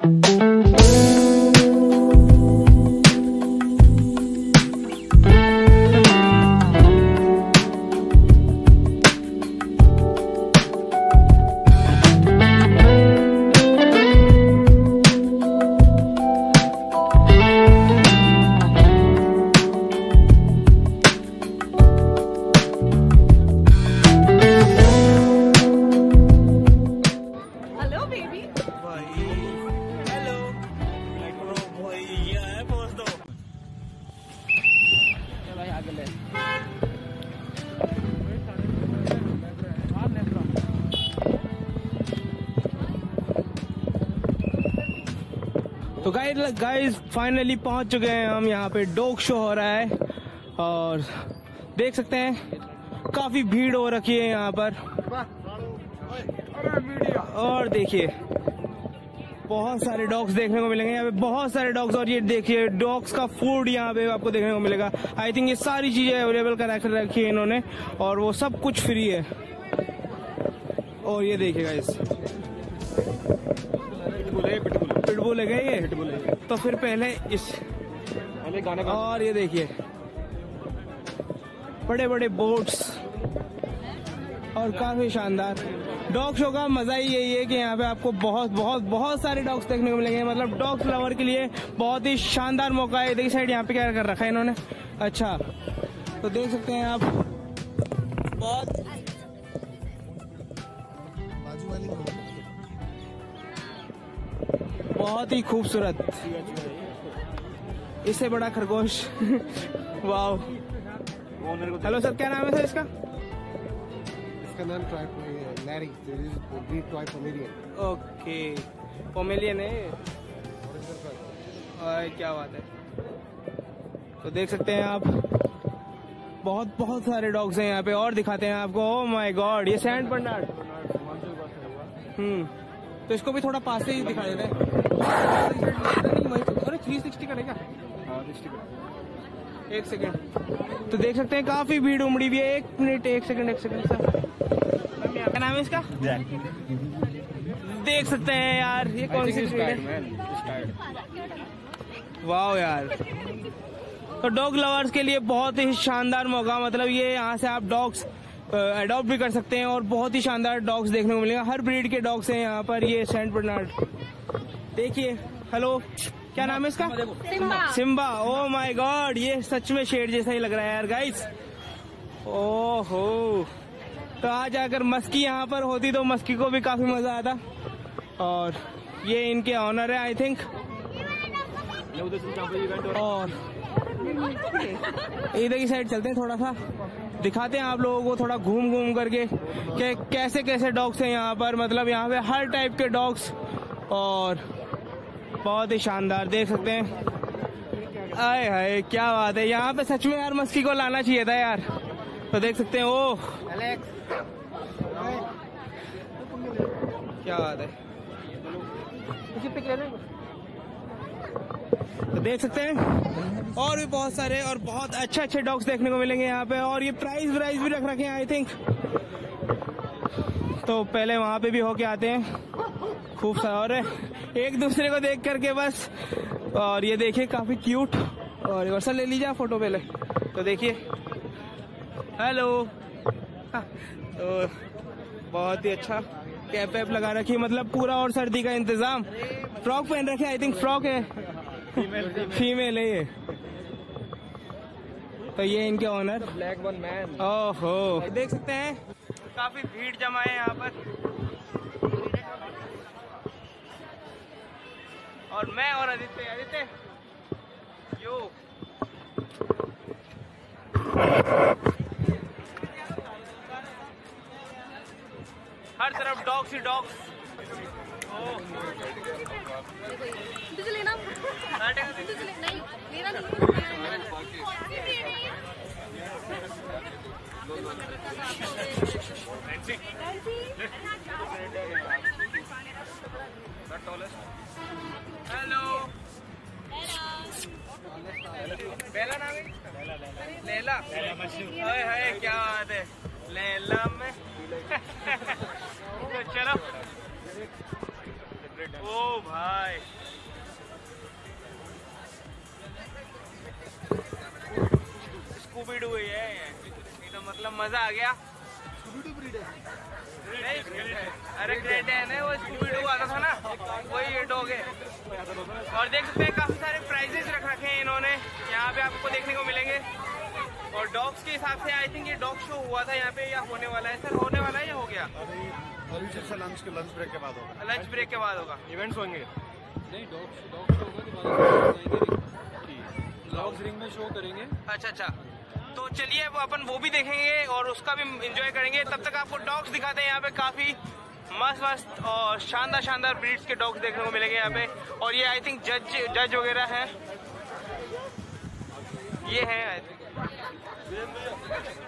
Hello तो guys guys finally पहुँच चुके हैं हम यहाँ पे। डॉग शो हो रहा है और देख सकते हैं, काफ़ी भीड़ हो रखी है यहाँ पर। और देखिए, बहुत सारे डॉग्स देखने को मिलेंगे। यहाँ पे बहुत सारे डॉग्स और ये देखिए डॉग्स का फ़ूड यहाँ पे आपको देखने को मिलेगा। आई थिंक ये सारी चीज़ें अवेलेबल करा रखी है इन्होंने और वो सब कुछ फ्री है। और ये देखिएगा इस पिटबुल है क्या ये तो फिर पहले इस पहले गाने का और ये देखिए। बड़े बड़े बोट्स और काफ़ी शानदार। डॉग शो का मज़ा ही यही है कि यहाँ पे आपको बहुत बहुत बहुत सारे डॉग्स देखने को मिलेंगे। मतलब डॉग लवर के लिए बहुत ही शानदार मौका है। देखिए साइड यहाँ पे क्या कर रखा है इन्होंने? अच्छा तो देख सकते हैं आप। बहुत बहुत ही खूबसूरत। इससे बड़ा खरगोश। वाह हेलो सर क्या नाम है सर इसका? इसका नाम ओके पोमेलियन है। और क्या बात है। तो देख सकते हैं आप। बहुत बहुत सारे डॉग्स हैं यहाँ पे। और दिखाते हैं आपको। ओ माय गॉड ये सैंड बर्नार्ड हम्म। तो इसको भी थोड़ा पास से ही दिखा देते हैं। एक सेकेंड तो देख सकते हैं काफ़ी भीड़ उमड़ी हुई है। एक मिनट एक सेकंड एक सेकंड सर क्या नाम है इसका? देख सकते हैं यार ये कौन सी है? वाह यार। तो डॉग लवर्स के लिए बहुत ही शानदार मौका मतलब ये यहाँ से आप डॉग्स अडॉप्ट भी कर सकते हैं और बहुत ही शानदार डॉग्स देखने को मिलेगा। हर ब्रीड के डॉग्स हैं यहाँ पर ये सेंट बर्नार्ड देखिए हेलो क्या नाम है इसका? Simba. Simba oh my God ये सच में शेर जैसा ही लग रहा है यार गाइस ओहो तो आज अगर मस्की यहाँ पर होती तो मस्की को भी काफ़ी मज़ा आता। और ये इनके ऑनर है आई थिंक और इधर की साइड चलते हैं थोड़ा सा। दिखाते हैं आप लोगों को थोड़ा घूम घूम करके कि कैसे कैसे डॉग्स हैं यहाँ पर। मतलब यहाँ पे हर टाइप के डॉग्स और बहुत ही शानदार, देख सकते हैं। आए हाय, क्या बात है। यहाँ पे सच में यार मस्की को लाना चाहिए था यार। तो देख सकते हैं ओह क्या बात है। तो देख सकते हैं, और भी बहुत सारे और बहुत अच्छे अच्छे डॉग्स देखने को मिलेंगे यहाँ पे, और ये प्राइस प्राइस भी रख रखे हैं आई थिंक तो पहले वहाँ पे भी होके आते हैं। खूब सारा और एक दूसरे को देख करके बस। और ये देखिए काफ़ी क्यूट और रिवर्सल ले लीजिए फ़ोटो पहले। तो देखिए। हेलो। हाँ, तो बहुत ही अच्छा कैप वैप लगा रखी है। मतलब पूरा और सर्दी का इंतज़ाम। फ्रॉक पहन रखे आई थिंक फ्रॉक है। फीमेल है ये। तो ये इनके ऑनर ब्लैक वन मैन ओहो। देख सकते हैं। काफ़ी भीड़ जमा है यहाँ पर। और मैं और आदित्य आदित्य। यो। हर तरफ़ डॉग्स ही डॉग्स। लेना। नहीं लेना नहीं। डॉग है और देख सकते हैं काफ़ी सारे प्राइजेस रख रखे हैं इन्होंने। यहाँ पे आपको देखने को मिलेंगे। और डॉग्स के हिसाब से आई थिंक ये डॉग शो हुआ था यहाँ पे या होने वाला है? सर होने वाला है या हो गया? अभी से लंच के लंच ब्रेक के बाद होगा। लंच ब्रेक के बाद होगा। इवेंट्स होंगे। नहीं डॉग डॉग शो होगा डॉग्स रिंग में शो करेंगे। अच्छा अच्छा। तो चलिए अब अपन वो भी देखेंगे और उसका भी एंजॉय करेंगे। तब तक आपको डॉग्स दिखाते हैं यहाँ पे काफ़ी। मस्त मस्त और शानदार शानदार ब्रीड्स के डॉग्स देखने को मिलेंगे यहाँ पे और ये आई थिंक जज जज वगैरह है ये है आई think.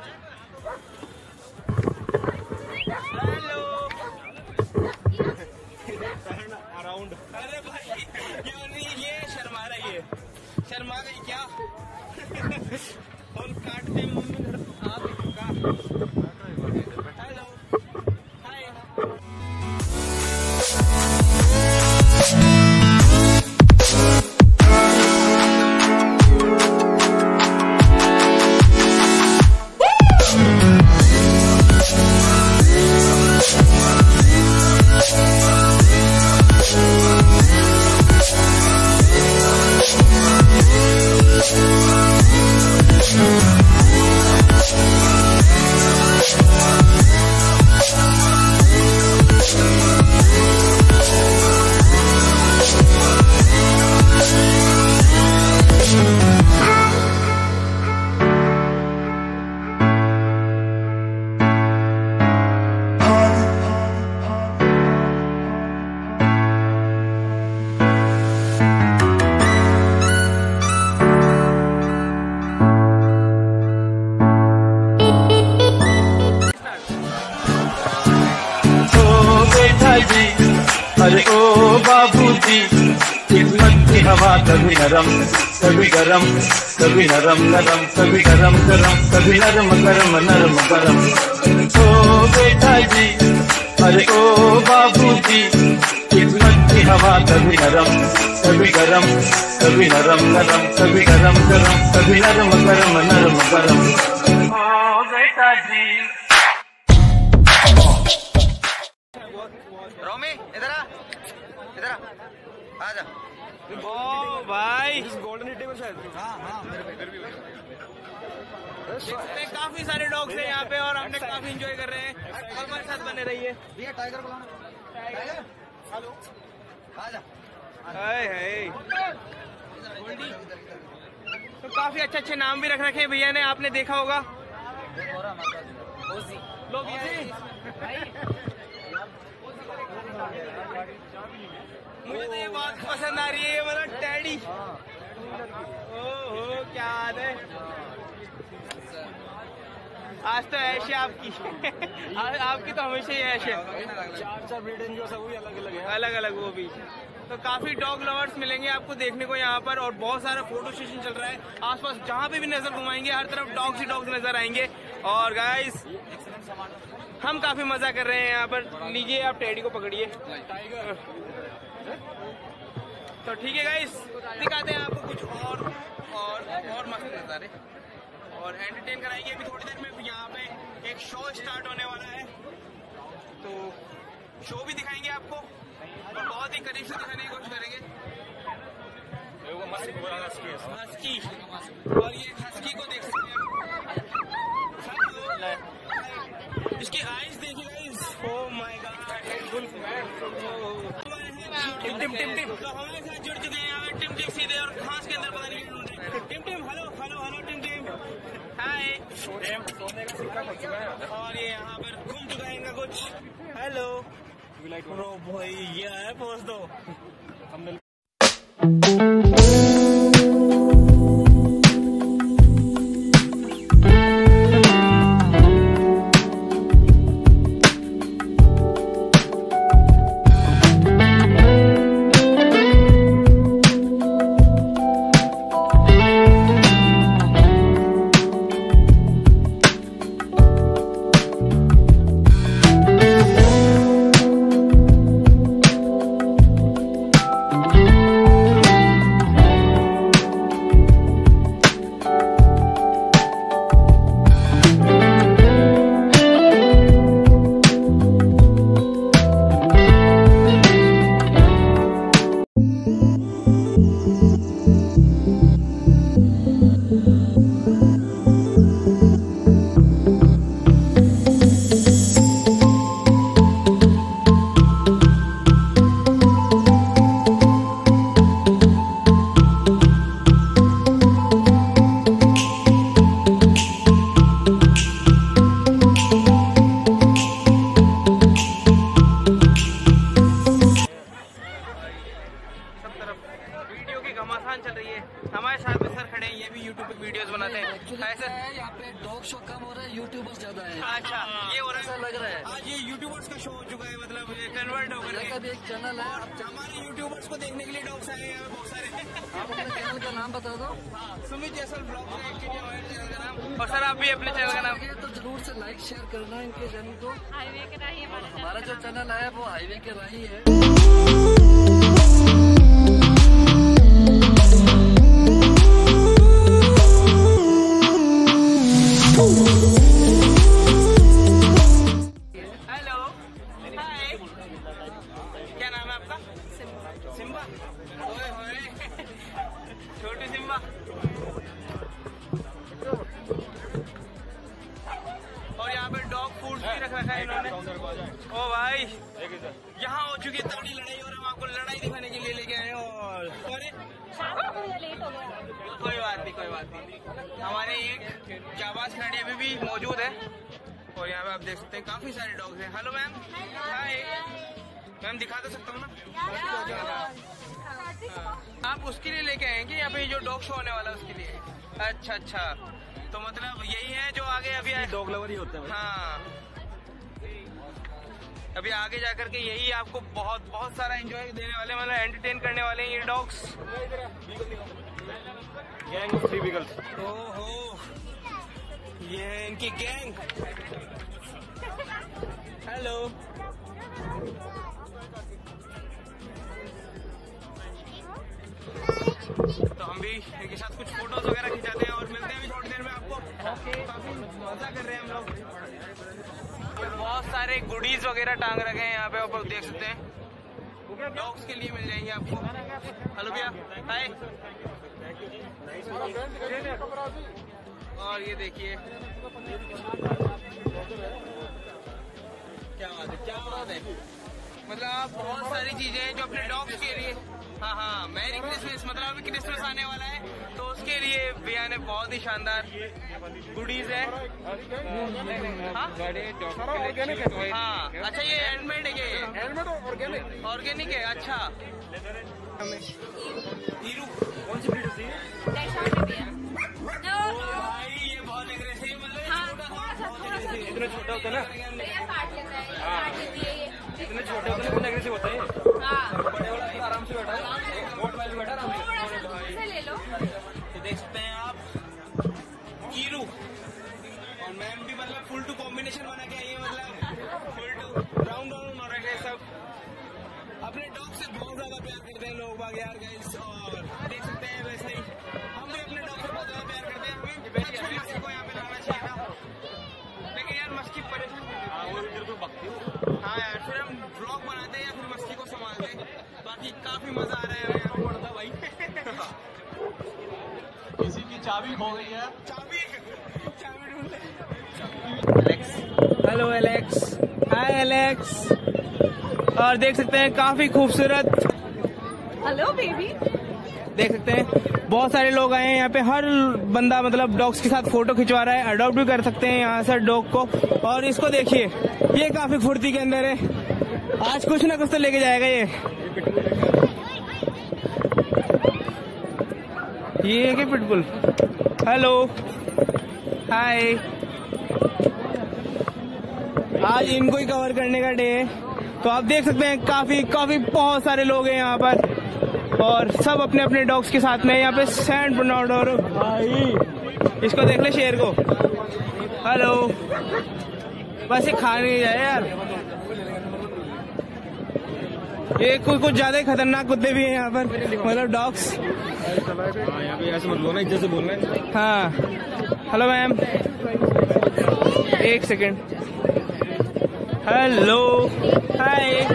कभी नरम कभी गरम कभी नरम नरम कभी गरम गरम कभी नरम गरम नरम गरम। ओ बेटा जी अरे ओ बाबू जी किस्मत की हवा कभी नरम कभी गरम कभी नरम नरम कभी गरम गरम कभी नरम गरम नरम गरम। ओ बेटा जी रोमी, इधर आ इधर आ जा। ओ भाई। गोल्डन टेबल शायद। हाँ हाँ हैं काफ़ी सारे डॉग्स हैं यहाँ पे और हमने काफ़ी एंजॉय कर रहे हैं। और हमारे साथ बने रहिए? भैया टाइगर टाइगर हेलो। आ जा। हाय हाय। तो काफ़ी अच्छे अच्छे नाम भी रख रखे हैं भैया ने आपने देखा होगा। लोग मुझे तो ये बात पसंद आ रही है ये मतलब टैडी ओहो क्या बात है। आज तो ऐश है आपकी। आपकी तो हमेशा ही ऐश है। चार चार जो सब अलग अलग है। अलग अलग वो भी। तो काफ़ी डॉग लवर्स मिलेंगे आपको देखने को यहाँ पर और बहुत सारा फ़ोटो सेशन चल रहा है। आसपास जहाँ पे भी नज़र घुमाएँगे हर तरफ़ डॉग्स ही डॉग्स नज़र आएँगे। और गाइस हम काफ़ी मज़ा कर रहे हैं यहाँ पर। लीजिए आप टेडी को पकड़िए। तो ठीक है गाइस दिखाते हैं आपको कुछ और और और मस्त नजारे। और एंटरटेन कराएँगे अभी थोड़ी देर में यहाँ पे एक शो स्टार्ट होने वाला है। तो शो भी दिखाएँगे आपको। और बहुत ही करीब से दिखाने की कोशिश करेंगे। हस्की। और ये हस्की को देख सकते हैं इसकी आईज देखिए guys oh my God Tim Tim Tim Tim. तो हमारे साथ जुड़ चुके हैं टिम टिम सीधे और घास के अंदर पता नहीं Tim Tim hello hello hello Tim Tim. Hi. और ये यहाँ पर घूम चुका है इनका कुछ। हेलो। ब्रो भाई ये है पोस्ट दो। खान से लाइक शेयर करना इनके चैनल को। हाईवे के राही हमारा हमारा जो चैनल है वो हाईवे के राही है। कोई बात नहीं कोई बात नहीं। हमारे एक जाबाज खिलाड़ी अभी भी मौजूद है। और यहाँ पे आप देख सकते हैं काफ़ी सारे डॉग्स हैं। हेलो मैम हाय मैम दिखा तो सकता हूँ ना? आप उसके लिए लेके आए हैं कि यहाँ पे जो डॉग शो होने वाला है उसके लिए? अच्छा अच्छा। तो मतलब यही है जो आगे अभी डॉग लवर ही होते हैं। हाँ। अभी आगे जाकर के यही आपको बहुत बहुत सारा एंजॉय देने वाले मतलब एंटरटेन करने वाले हैं ये dogs gang of three vehicles ये है इनकी गैंग हेलो तो हम भी इनके साथ कुछ फ़ोटोज़ वगैरह खिंचाते हैं और मिलते हैं थोड़ी देर में आपको। काफ़ी मज़ा कर रहे हैं हम लोग। बहुत सारे गुडीज वगैरह टांग रखे हैं यहाँ पे आप देख सकते हैं। डॉग्स के लिए मिल जाएँगे आपको। हेलो भैया। हाय और ये देखिए। क्या बात है क्या बात है। मतलब बहुत सारी चीज़ें हैं जो अपने डॉग्स के लिए हाँ हाँ मैरी क्रिसमस मतलब अभी क्रिसमस आने वाला है तो उसके लिए भैया ने बहुत ही शानदार गुडीज है। हाँ? हाँ अच्छा ये हैंडमेड है ये। हेलमेट ऑर्गेनिक ऑर्गेनिक है अच्छा। हीरू कौन सी ब्रीड होती है बहुत। इतना छोटा होता है ना इतने छोटे होते एग्रेसिव होता है हाँ बड़े वाला तो आराम से बैठा है मोट वाला बैठा आराम थोड़ा सा दूर से तो देख सकते हैं आप कीरू और मैम भी मतलब फुल टू कॉम्बिनेशन बना के आई है मतलब फुल टू राउंड राउंड रखे हैं सब अपने डॉग से बहुत ज़्यादा प्यार करते हैं लोग बाग यार गाइस और काफ़ी मज़ा आ रहा है यहाँ पड़ता भाई। किसी की चाबी खो गई है। चाबी चाबी ढूंढ ले। हेलो एलेक्स हाय एलेक्स और देख सकते हैं काफ़ी खूबसूरत। हेलो बेबी देख सकते हैं बहुत सारे लोग आए हैं यहाँ पे। हर बंदा मतलब डॉग्स के साथ फ़ोटो खिंचवा रहा है अडॉप्ट भी कर सकते हैं यहाँ से डॉग को। और इसको देखिए ये काफ़ी फुर्ती के अंदर है। आज कुछ ना कुछ तो लेके जाएगा ये। ये है क्या पिटबुल हेलो हाय आज इनको ही कवर करने का डे है। तो आप देख सकते हैं, काफ़ी काफ़ी बहुत सारे लोग हैं यहाँ पर। और सब अपने अपने डॉग्स के साथ में यहाँ पे सैंड ब्रनाउड और इसको देख ले शेर को। हेलो बस ये खा नहीं जाए यार। ये कोई कुछ ज़्यादा ही खतरनाक कुत्ते भी हैं यहाँ पर। मतलब डॉग्स हाँ ऐसे मत बोलना इज़्ज़त बोलना। है। हाँ हेलो मैम एक सेकेंड हेलो हाय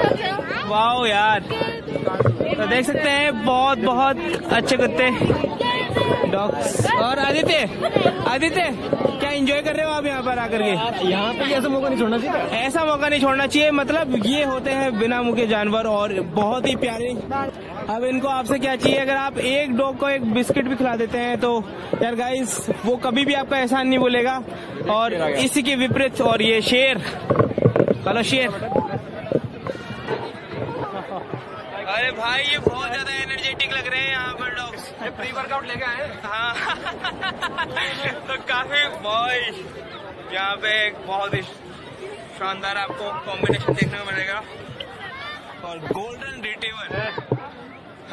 वाओ यार। तो देख सकते हैं बहुत बहुत अच्छे कुत्ते। डॉग्स और आदित्य आदित्य क्या एंजॉय कर रहे हो आप यहाँ पर आकर के? यहाँ पे ऐसा मौका नहीं छोड़ना चाहिए ऐसा मौका नहीं छोड़ना चाहिए मतलब ये होते हैं बिना मुँह के जानवर और बहुत ही प्यारे। अब इनको आपसे क्या चाहिए अगर आप एक डॉग को एक बिस्किट भी खिला देते हैं तो यार गाइस वो कभी भी आपका एहसान नहीं बोलेगा। और इसी के विपरीत और ये शेर हेलो शेर। अरे भाई ये बहुत ज़्यादा एनर्जेटिक लग रहे हैं यहाँ पर डॉग्स प्री वर्कआउट लेके आए? हाँ। तो काफ़ी भाई यहाँ पे एक बहुत ही शानदार आपको कॉम्बिनेशन देखने को मिलेगा। और गोल्डन रिट्रीवर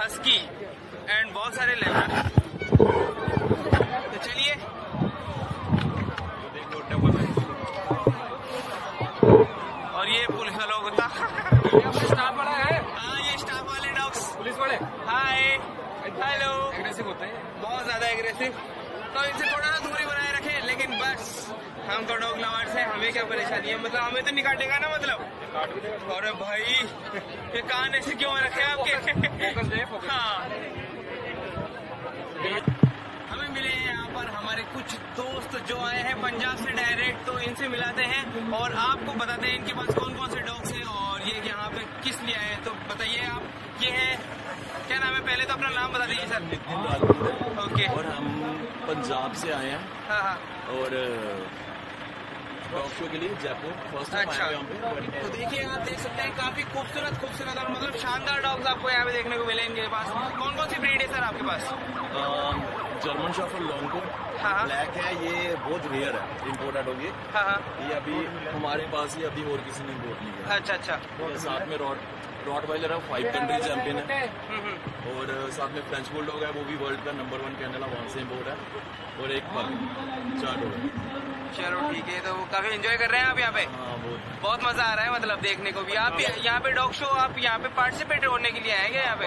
हस्की एंड बहुत सारे लेबर तो चलिए। और ये पुलिस वालों को था स्टाफ वाला है हाँ ये स्टाफ वाले डॉग्स पुलिस वाले हाय हेलो एग्रेसिव होते हैं। बहुत ज़्यादा एग्रेसिव तो इनसे थोड़ा सा दूरी बनाए रखें लेकिन बस हम तो डॉग लवर्स हैं हमें क्या परेशानी है? मतलब हमें तो नहीं काटेगा ना मतलब? और भाई ये कान ऐसे क्यों रखे आपके? हाँ। हमें मिले हैं यहाँ पर हमारे कुछ दोस्त जो आए हैं पंजाब से डायरेक्ट तो इनसे मिलाते हैं और आपको बताते हैं इनके पास कौन कौन से डॉग्स हैं और ये यहाँ पे किस लिए आए हैं तो बताइए आप। ये है। क्या नाम है? पहले तो अपना नाम बता दीजिए सर। ओके। और हम पंजाब से आए हैं। हाँ हाँ। और शो के लिए जयपुर। फ़र्स्ट अच्छा। हैं। तो देखिए आप देख सकते हैं काफ़ी खूबसूरत खूबसूरत और मतलब शानदार डॉग्स आपको यहाँ पे देखने को मिले इनके पास कौन कौन सी ब्रीड है सर आपके पास? जर्मन शॉफर लॉन्ग हाँ, हाँ। ब्लैक है ये बहुत रेयर है इम्पोर्टेड हो ये। हाँ हाँ। ये अभी हमारे पास ही अभी और किसी ने इम्पोर्ट नहीं किया। अच्छा अच्छा। साथ में रॉड रॉड वाइलर है फाइव कंट्री चैंपियन है। हम्म, हम्म। और साथ में फ्रेंच बुलडॉग है वो भी वर्ल्ड का नंबर वन कैनल है वहाँ से इम्पोर्ट है। और एक पग चार डॉग है चलो ठीक है तो काफ़ी एंजॉय कर रहे हैं आप यहाँ पे। हाँ बहुत। बहुत मज़ा आ रहा है मतलब देखने को भी। आप यहाँ पे डॉग शो आप यहाँ पे पार्टिसिपेट होने के लिए आएँगे यहाँ पे?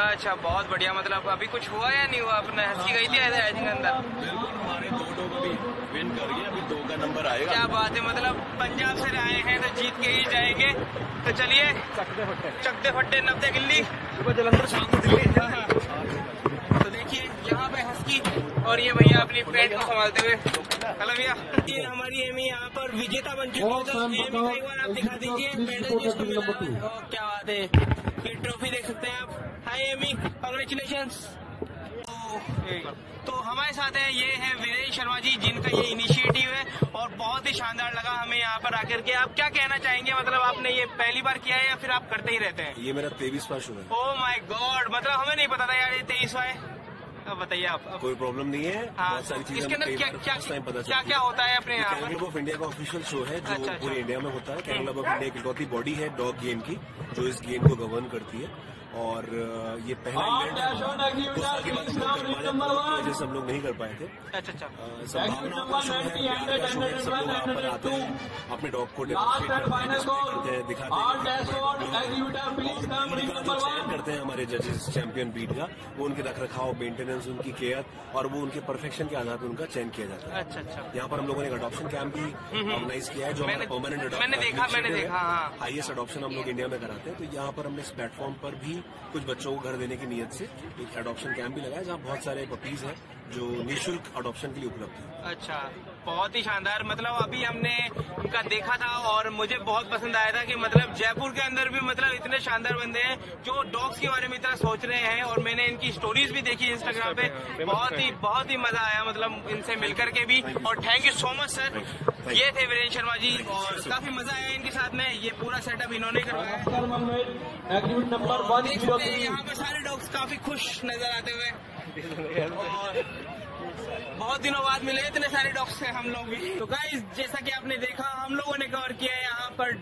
अच्छा बहुत बढ़िया मतलब अभी कुछ हुआ या नहीं हुआ? अपने हँसी गई थी आई थिंक अंदर? बिल्कुल हमारे दो डॉग अभी विन कर गए अभी दो का नंबर आएगा। क्या बात है मतलब पंजाब से आए हैं तो जीत के ही जाएँगे। तो चलिए चकते फट्टे। नब्बे गिल्ली। जलंधर शाम को दिल्ली तो देखिए यहाँ पे हस्की और ये भैया अपनी पेट को संभालते हुए। हेलो भैया। ये हमारी एमी यहाँ पर विजेता बन चुकी है। तो एमी का एक बार आप दिखा दीजिए मेडल जिसको मिला क्या बात है। ये ट्रॉफी देख सकते हैं आप। हाय एमी। कॉन्ग्रेचुलेशन तो हमारे साथ है ये है वीरेंद्र शर्मा जी जिनका ये इनिशिएटिव है और बहुत ही शानदार लगा हमें यहाँ पर आकर के। आप क्या कहना चाहेंगे? मतलब आपने ये पहली बार किया है या फिर आप करते ही रहते हैं? ये मेरा तेईसवा शो है। ओ माय गॉड मतलब हमें नहीं पता था यार ये तेईसवा है अब बताइए आप अब- कोई प्रॉब्लम नहीं है। हाँ। सारी चीज़ें इसके अंदर क्या क्या पता क्या क्या होता है अपने यहाँ कैनल ऑफ़ इंडिया का ऑफिशियल शो है जो अच्छा, अच्छा। पूरे इंडिया में होता है। कैनल क्लब ऑफ़ इंडिया इकलौती बॉडी है डॉग गेम की जो इस गेम को गवर्न करती है। और ये पहला इवेंट बाद हम लोग नहीं कर पाए थे। अच्छा अच्छा अ, है है हैं। अपने डॉग को करते हैं हमारे जजेस चैंपियन बीट का वो उनके रख रखाव मेंटेनेंस उनकी केयर और वो उनके परफेक्शन के आधार पर उनका चयन किया जाता है। अच्छा अच्छा। यहाँ पर हम लोगों ने अडॉप्शन कैंप भी ऑर्गेनाइज किया है जो परमानेंट मैंने देखा, मैंने देखा। हाईएस्ट अडॉप्शन हम लोग इंडिया में कराते हैं। तो यहाँ पर हमने इस प्लेटफॉर्म पर भी कुछ बच्चों को घर देने की नीयत से एक अडॉप्शन कैंप भी लगाया जहाँ बहुत सारे पपीज हैं जो निःशुल्क अडॉप्शन के लिए उपलब्ध है। अच्छा बहुत ही शानदार। मतलब अभी हमने उनका देखा था और मुझे बहुत पसंद आया था कि मतलब जयपुर के अंदर भी मतलब इतने शानदार बंदे हैं जो डॉग्स के बारे में इतना सोच रहे हैं और मैंने इनकी स्टोरीज भी देखी इंस्टाग्राम पे। बहुत ही बहुत ही मज़ा आया मतलब इनसे मिलकर के भी। और thank you so much sir ये थे वीरेंद्र शर्मा जी और काफ़ी मज़ा आया इनके साथ में। ये पूरा सेटअप इन्होंने करवाया। है। हैं यहाँ पर सारे डॉग्स काफ़ी खुश नज़र आते हुए। और बहुत दिनों बाद मिले इतने सारे डॉग्स हैं हम लोग भी। तो गाइस जैसा कि आपने देखा हम लोगों ने कवर किया।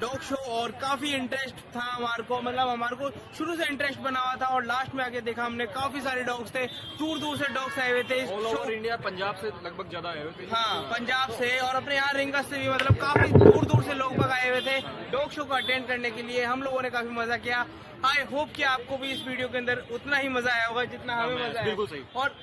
डॉग शो और काफ़ी इंटरेस्ट था हमारे को। मतलब हमारे को शुरू से इंटरेस्ट बना हुआ था और लास्ट में आके देखा हमने काफ़ी सारे डॉग्स थे। दूर दूर से डॉग्स आए हुए थे ऑल ओवर इंडिया पंजाब से लगभग ज़्यादा आए हुए थे। हाँ पंजाब से और अपने यहाँ रिंगस से भी मतलब काफ़ी दूर दूर से लोग आए हुए थे डॉग शो को अटेंड करने के लिए। हम लोगों ने काफ़ी मज़ा किया। आई होप कि आपको भी इस वीडियो के अंदर उतना ही मज़ा आया होगा जितना हमें मज़ा आया। बिल्कुल सही। और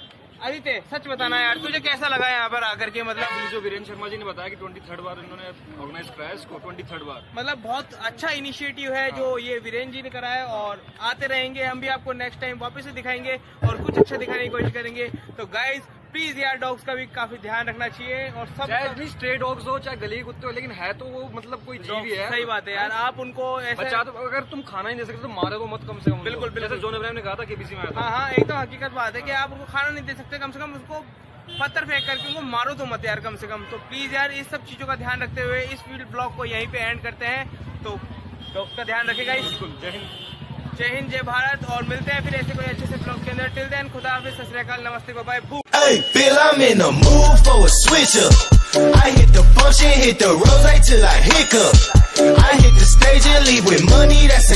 आदित्य सच बताना यार तुझे कैसा लगा यहाँ पर आकर के? मतलब जो वीरेंद्र शर्मा जी ने बताया कि ट्वेंटी थर्ड बार इन्होंने ऑर्गेनाइज कराया इसको ट्वेंटी थर्ड बार। मतलब बहुत अच्छा इनिशिएटिव है जो ये वीरेंद्र जी ने कराया और आते रहेंगे हम भी आपको नेक्स्ट टाइम वापस से दिखाएँगे और कुछ अच्छा दिखाने की कोशिश करेंगे। तो गाइज़ प्लीज़ यार डॉग्स का भी काफ़ी ध्यान रखना चाहिए और सब चाहे इतनी स्ट्रे डॉग्स हो चाहे गली कुत्ते हो लेकिन है तो वो मतलब कोई जीव ही है। सही बात है यार आप उनको ऐसे तो अगर तुम खाना ही नहीं दे सकते तो मारे तो मत कम से कम बिल्कुल, बिल्कुल। जोन इब्राहिम ने कहा था केबीसी में आया हाँ हाँ एकदम हकीकत बात है की आप उनको खाना नहीं दे सकते कम से कम उसको पत्थर फेंक करके उनको मारो तो मत यार कम से कम। तो प्लीज़ यार इस सब चीज़ों का ध्यान रखते हुए इस ब्लॉग को यहीं पे एंड करते हैं। तो डॉग्स का ध्यान रखेगा इस बिल्कुल जय हिंद। जय हिंद जय भारत और मिलते हैं फिर ऐसे कोई अच्छे से ब्लॉग के अंदर टिल देन खुदा हाफिज सत नमस्ते bye Hey, feel I'm in a mood for a switch up. I hit the function, hit the rose till I hiccup. I hit the stage and leave with money that's